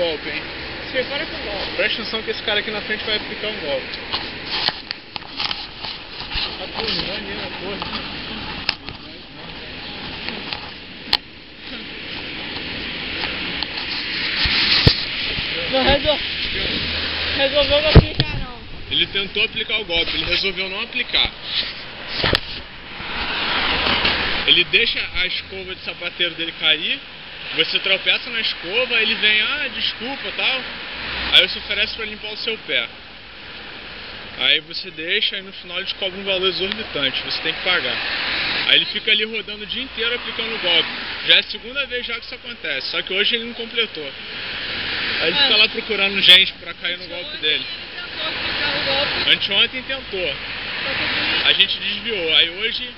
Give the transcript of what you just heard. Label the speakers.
Speaker 1: golpe, hein?
Speaker 2: Se prepara com o golpe.
Speaker 1: Presta atenção que esse cara aqui na frente vai aplicar um golpe. Tá tudo, maneiro, porra.
Speaker 2: Não resol... resolveu não aplicar não.
Speaker 1: Ele tentou aplicar o golpe, ele resolveu não aplicar. Ele deixa a escova de sapateiro dele cair, você tropeça na escova, ele vem, ah, desculpa tal. Aí você oferece para limpar o seu pé. Aí você deixa e no final ele te cobra um valor exorbitante, você tem que pagar. Aí ele fica ali rodando o dia inteiro aplicando o golpe. Já é a segunda vez já que isso acontece, só que hoje ele não completou. Aí ele fica lá procurando gente pra cair no golpe dele. Anteontem tentou, a gente desviou. Aí hoje